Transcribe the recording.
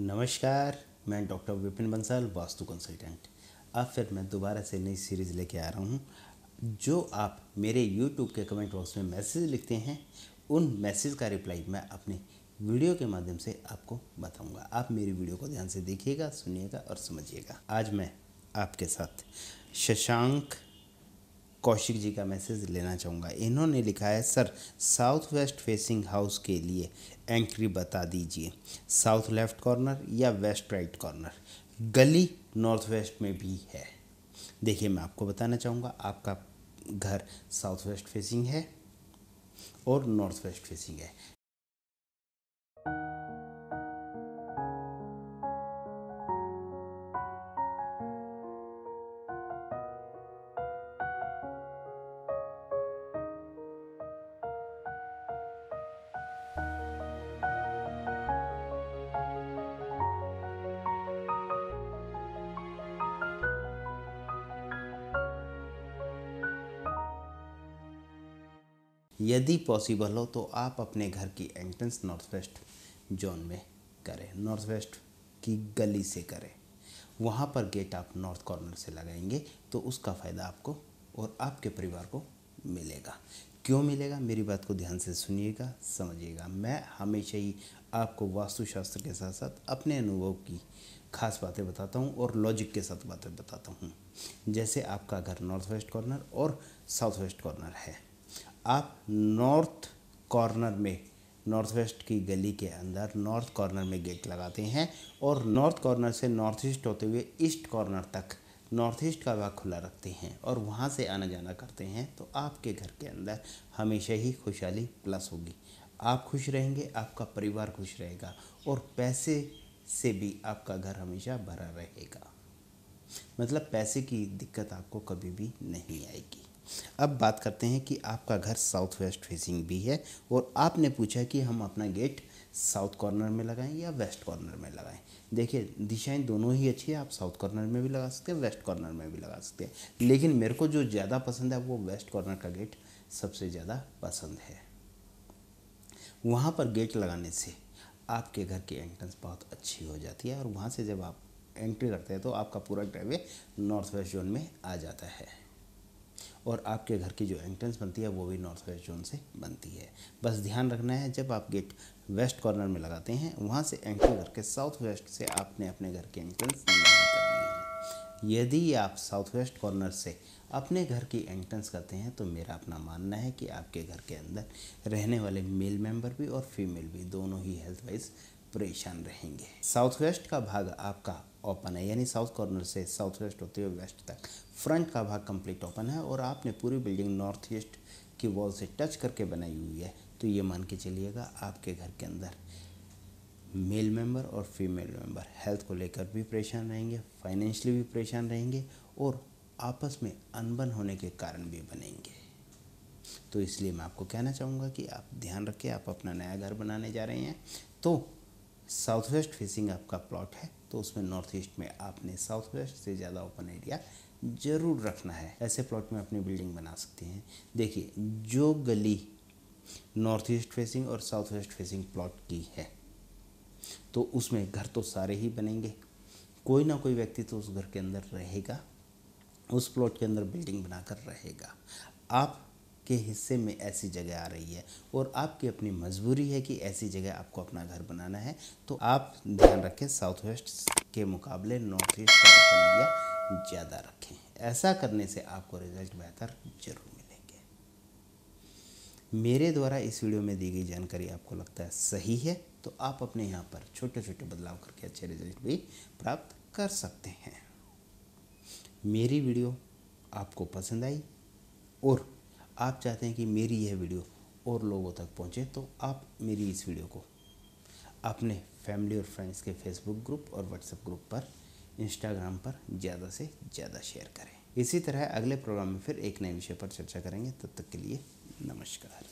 नमस्कार, मैं doctor Vipin Bansal, vastu consultant. अब फिर मैं दोबारा से नई सीरीज़ लेके आ रहा हूँ, जो आप मेरे यूट्यूब के कमेंट बॉक्स में मैसेज लिखते हैं। उन मैसेज का रिप्लाई मैं अपने वीडियो के माध्यम से आपको बताऊँगा। आप मेरी वीडियो को ध्यान से देखिएगा, सुनिएगा और समझिएगा। आज मैं आपके साथ शशांक कौशिक जी का मैसेज लेना चाहूँगा। इन्होंने लिखा है, sir, south west facing house के लिए एंट्री बता दीजिए। साउथ लेफ़्ट कॉर्नर या वेस्ट राइट कॉर्नर? गली नॉर्थ वेस्ट में भी है। देखिए, मैं आपको बताना चाहूँगा, आपका घर साउथ वेस्ट फेसिंग है और नॉर्थ वेस्ट फेसिंग है। यदि पॉसिबल हो तो आप अपने घर की एंट्रेंस नॉर्थ वेस्ट जोन में करें। नॉर्थ वेस्ट की गली से करें। वहाँ पर गेट आप नॉर्थ कॉर्नर से लगाएँगे तो उसका फ़ायदा आपको और आपके परिवार को मिलेगा। क्यों मिलेगा? मेरी बात को ध्यान से सुनिएगा, समझिएगा। मैं हमेशा ही आपको वास्तुशास्त्र के साथ साथ अपने अनुभव की खास बातें बताता हूँ और लॉजिक के साथ बातें बताता हूँ। जैसे आपका घर नॉर्थ वेस्ट कॉर्नर और साउथ वेस्ट कॉर्नर है। आप नॉर्थ कॉर्नर में नॉर्थ वेस्ट की गली के अंदर, नॉर्थ कॉर्नर में गेट लगाते हैं और नॉर्थ कॉर्नर से नॉर्थ ईस्ट होते हुए ईस्ट कॉर्नर तक नॉर्थ ईस्ट का भाग खुला रखते हैं और वहाँ से आना जाना करते हैं तो आपके घर के अंदर हमेशा ही खुशहाली प्लस होगी। आप खुश रहेंगे, आपका परिवार खुश रहेगा और पैसे से भी आपका घर हमेशा भरा रहेगा। मतलब पैसे की दिक्कत आपको कभी भी नहीं आएगी। अब बात करते हैं कि आपका घर साउथ वेस्ट फेसिंग भी है और आपने पूछा कि हम अपना गेट साउथ कॉर्नर में लगाएँ या वेस्ट कॉर्नर में लगाएँ। देखिए, दिशाएँ दोनों ही अच्छी है, आप साउथ कॉर्नर में भी लगा सकते हैं वेस्ट कॉर्नर में भी लगा सकते हैं। लेकिन मेरे को जो ज़्यादा पसंद है, वो वेस्ट कॉर्नर का गेट सबसे ज़्यादा पसंद है। वहाँ पर गेट लगाने से आपके घर की एंट्रेंस बहुत अच्छी हो जाती है और वहाँ से जब आप एंट्री करते हैं तो आपका पूरा ड्राइवे नॉर्थ वेस्ट जोन में आ जाता है। और आपके घर की जो एंट्रेंस बनती है, वो भी नॉर्थ वेस्ट जोन से बनती है। बस ध्यान रखना है, जब आप गेट वेस्ट कॉर्नर में लगाते हैं, वहाँ से एंट्री करके साउथ वेस्ट से आपने अपने घर की एंट्रेंस नहीं करनी है। यदि आप साउथ वेस्ट कॉर्नर से अपने घर की एंट्रेंस करते हैं तो मेरा अपना मानना है कि आपके घर के अंदर रहने वाले मेल मेंबर भी और फीमेल भी, दोनों ही हेल्थ वाइज परेशान रहेंगे। साउथ वेस्ट का भाग आपका ओपन है, यानी साउथ कॉर्नर से साउथ वेस्ट होते हुए वेस्ट तक। फ्रंट का भाग कंप्लीट ओपन है और आपने पूरी बिल्डिंग नॉर्थ ईस्ट की वॉल से टच करके बनाई हुई है। तो ये मान के चलिएगा आपके घर के अंदर मेल मेंबर और फीमेल मेंबर हेल्थ को लेकर भी परेशान रहेंगे फाइनेंशियली भी परेशान रहेंगे और आपस में अनबन होने के कारण भी बनेंगे। तो इसलिए मैं आपको कहना चाहूँगा कि आप ध्यान रखें, आप अपना नया घर बनाने जा रहे हैं। तो साउथ वेस्ट फेसिंग आपका प्लॉट है तो उसमें नॉर्थ ईस्ट में आपने साउथ वेस्ट से ज़्यादा ओपन एरिया ज़रूर रखना है। ऐसे प्लॉट में अपनी बिल्डिंग बना सकते हैं। देखिए, जो गली नॉर्थ ईस्ट फेसिंग और साउथ वेस्ट फेसिंग प्लॉट की है तो उसमें घर तो सारे ही बनेंगे। कोई ना कोई व्यक्ति तो उस घर के अंदर रहेगा, उस प्लॉट के अंदर बिल्डिंग बनाकर रहेगा। आप के हिस्से में ऐसी जगह आ रही है और आपकी अपनी मजबूरी है कि ऐसी जगह आपको अपना घर बनाना है तो आप ध्यान रखें साउथ वेस्ट के मुकाबले नॉर्थ ईस्ट का एरिया ज़्यादा रखें। ऐसा करने से आपको रिज़ल्ट बेहतर ज़रूर मिलेंगे। मेरे द्वारा इस वीडियो में दी गई जानकारी आपको लगता है सही है तो आप अपने यहाँ पर छोटे छोटे बदलाव करके अच्छे रिज़ल्ट भी प्राप्त कर सकते हैं। मेरी वीडियो आपको पसंद आई और आप चाहते हैं कि मेरी यह वीडियो और लोगों तक पहुँचे तो आप मेरी इस वीडियो को अपने फैमिली और फ्रेंड्स के फेसबुक ग्रुप और व्हाट्सएप ग्रुप पर इंस्टाग्राम पर ज़्यादा से ज़्यादा शेयर करें। इसी तरह अगले प्रोग्राम में फिर एक नए विषय पर चर्चा करेंगे, तब तक के लिए नमस्कार।